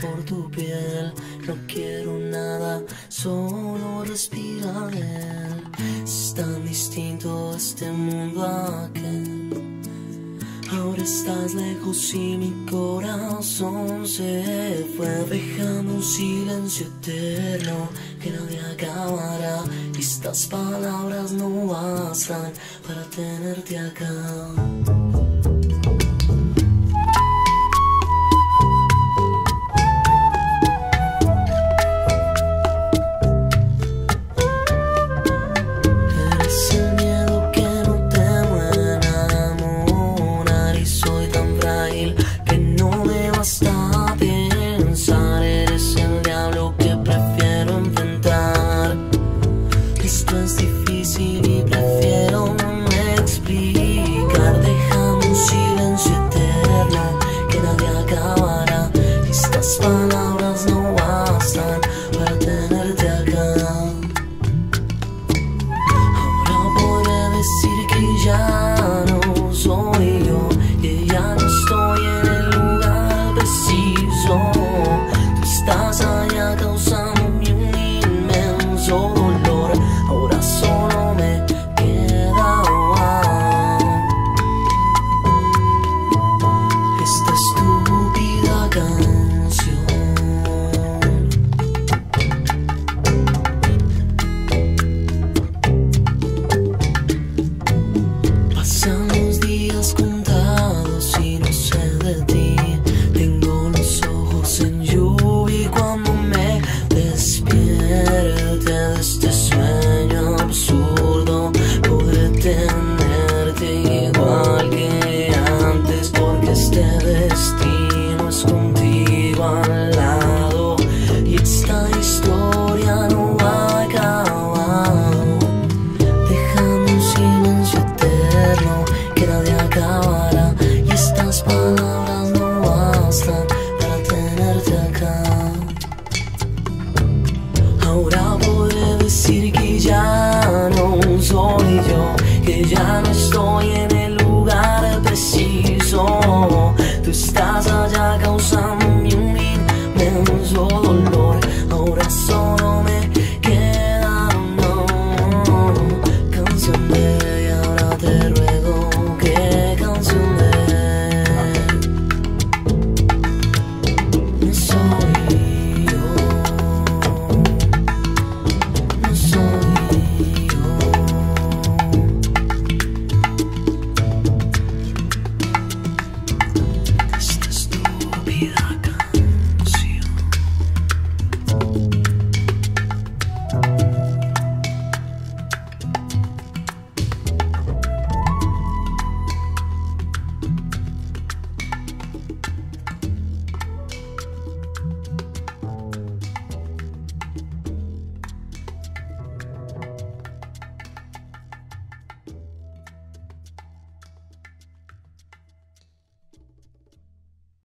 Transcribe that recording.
por tu piel, no quiero nada, solo respirar él. Es tan distinto este mundo aquel. Ahora estás lejos y mi corazón se fue dejando un silencio eterno que nadie acabará. Estas palabras no bastan para tenerte acá. Destino es contigo al lado y esta historia no va a acabar. Dejando un silencio eterno que nadie acabará Y estas palabras no bastan para tenerte acá Ahora podré decir que ya no soy yo Que ya no estoy en